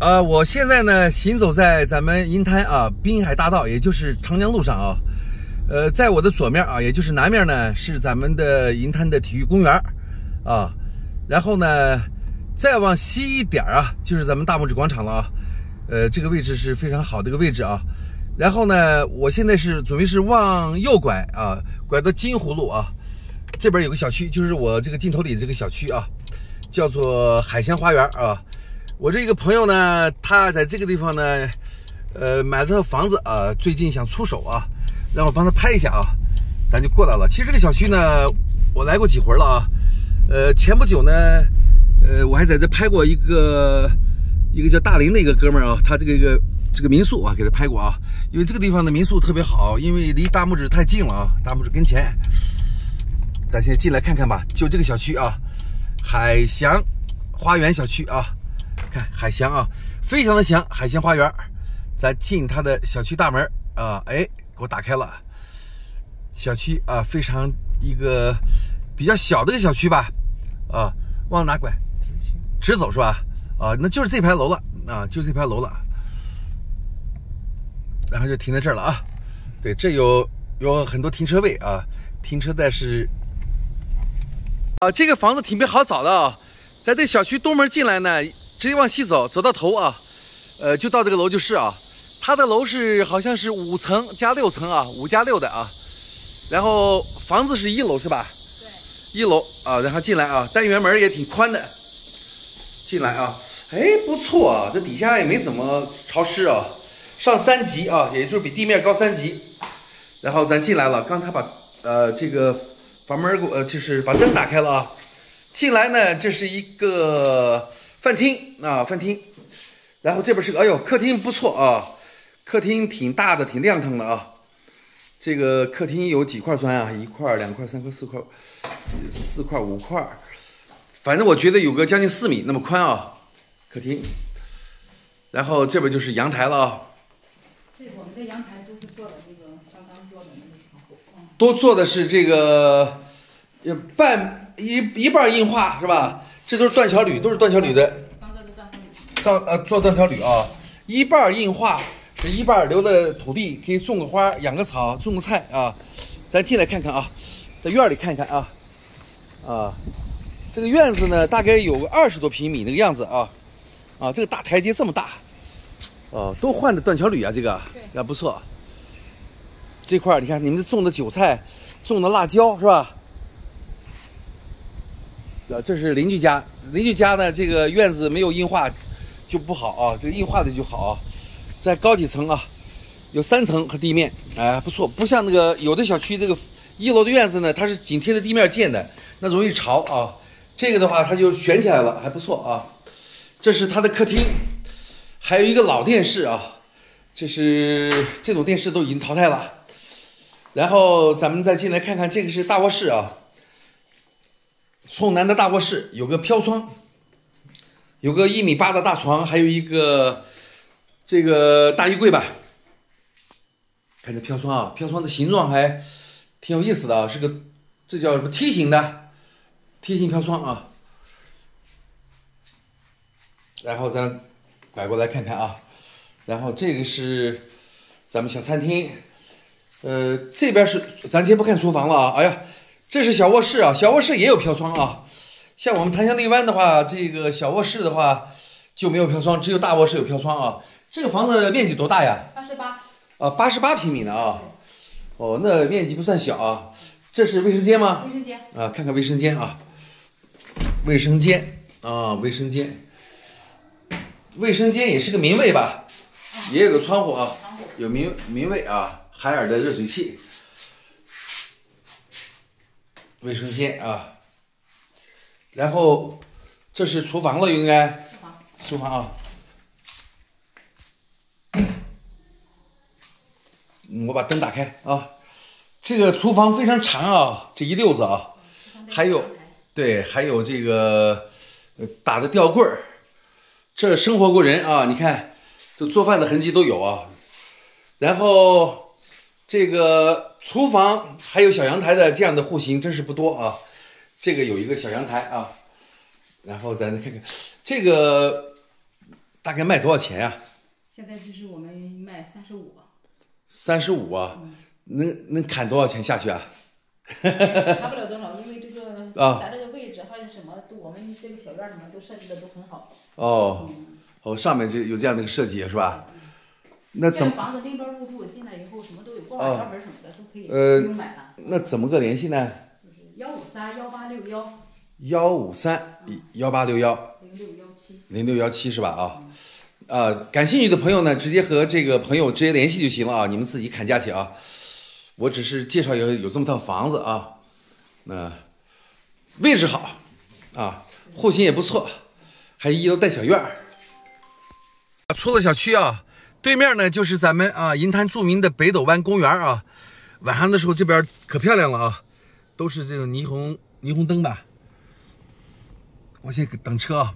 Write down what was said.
呃，我现在呢行走在咱们银滩啊滨海大道，也就是长江路上啊。呃，在我的左面啊，也就是南面呢是咱们的银滩的体育公园啊。然后呢，再往西一点啊，就是咱们大拇指广场了啊。呃，这个位置是非常好的一个位置啊。然后呢，我现在是准备是往右拐啊，拐到金湖路啊。这边有个小区，就是我这个镜头里这个小区啊，叫做海香花园啊。我这一个朋友呢，他在这个地方呢，呃，买了套房子啊，最近想出手啊，让我帮他拍一下啊，咱就过来了。其实这个小区呢，我来过几回了啊，呃，前不久呢，呃，我还在这拍过一个一个叫大林的一个哥们儿啊，他这个一个这个民宿啊，给他拍过啊，因为这个地方的民宿特别好，因为离大拇指太近了啊，大拇指跟前，咱先进来看看吧，就这个小区啊，海翔花园小区啊。看海翔啊，非常的香。海翔花园，咱进它的小区大门啊，哎，给我打开了。小区啊，非常一个比较小的一个小区吧，啊，往哪拐？直走是吧？啊，那就是这排楼了啊，就这排楼了。然后就停在这儿了啊。对，这有有很多停车位啊，停车带是啊，这个房子挺别好找的啊，在这小区东门进来呢。直接往西走，走到头啊，呃，就到这个楼就是啊，它的楼是好像是五层加六层啊，五加六的啊，然后房子是一楼是吧？对，一楼啊，然后进来啊，单元门也挺宽的，进来啊，哎，不错啊，这底下也没怎么潮湿啊，上三级啊，也就是比地面高三级，然后咱进来了，刚才把呃这个房门给我，呃就是把灯打开了啊，进来呢，这是一个。饭厅啊，饭厅，然后这边是个，哎呦，客厅不错啊，客厅挺大的，挺亮堂的啊。这个客厅有几块砖啊？一块、两块、三块、四块、四块、五块，反正我觉得有个将近四米那么宽啊，客厅。然后这边就是阳台了啊。这我们的阳台都是做的这个刚刚做的那个窗户，都做的是这个，呃，半一一半硬化是吧？这都是断桥铝，都是断桥铝的。刚做的断桥铝。刚呃做断桥铝啊，一半硬化，这一半留的土地，可以种个花、养个草、种个菜啊。咱进来看看啊，在院里看看啊，啊，这个院子呢大概有个二十多平米那个样子啊，啊，这个大台阶这么大，哦，都换的断桥铝啊，这个也不错。这块你看，你们种的韭菜，种的辣椒是吧？这是邻居家，邻居家呢，这个院子没有硬化，就不好啊。这个硬化的就好啊，在高几层啊，有三层和地面，哎，不错，不像那个有的小区这个一楼的院子呢，它是紧贴着地面建的，那容易潮啊。这个的话，它就悬起来了，还不错啊。这是它的客厅，还有一个老电视啊，这是这种电视都已经淘汰了。然后咱们再进来看看，这个是大卧室啊。冲南的大卧室有个飘窗，有个一米八的大床，还有一个这个大衣柜吧。看这飘窗啊，飘窗的形状还挺有意思的啊，是个这叫什么梯形的梯形飘窗啊。然后咱拐过来看看啊，然后这个是咱们小餐厅，呃，这边是咱先不看厨房了啊，哎呀。这是小卧室啊，小卧室也有飘窗啊。像我们檀香内湾的话，这个小卧室的话就没有飘窗，只有大卧室有飘窗啊。这个房子面积多大呀？八十八。啊，八十八平米呢啊。哦，那面积不算小啊。这是卫生间吗？卫生间。啊，看看卫生间啊。卫生间啊，卫生间。卫生间也是个明卫吧？也有个窗户啊。有明明卫啊，海尔的热水器。卫生间啊，然后这是厨房了，应该？厨房，厨房啊。我把灯打开啊，这个厨房非常长啊，这一溜子啊，还有对，还有这个打的吊柜儿，这生活过人啊，你看这做饭的痕迹都有啊，然后。这个厨房还有小阳台的这样的户型真是不多啊。这个有一个小阳台啊，然后咱再看看这个大概卖多少钱呀、现在就是我们卖三十五，三十五啊，能能砍多少钱下去啊？砍不了多少，因为这个啊咱这个位置还有什么，都我们这个小院儿里面都设计的都很好。哦，哦，上面就有这样的一个设计是吧？那怎么房子拎包入住，进来以后什么都有，挂网条本什么的都可以，呃不用买了。那怎么个联系呢？就是幺五三幺八六幺幺五三幺八六幺零六幺七。零六幺七是吧？啊，呃，感兴趣的朋友呢，直接和这个朋友直接联系就行了啊，你们自己砍价去啊。我只是介绍有有这么套房子啊，那、位置好啊，户型也不错，还一楼带小院儿。出了小区啊，对面呢就是咱们啊银滩著名的北斗湾公园啊。晚上的时候这边可漂亮了啊，都是这种霓虹霓虹灯吧。我先等车啊，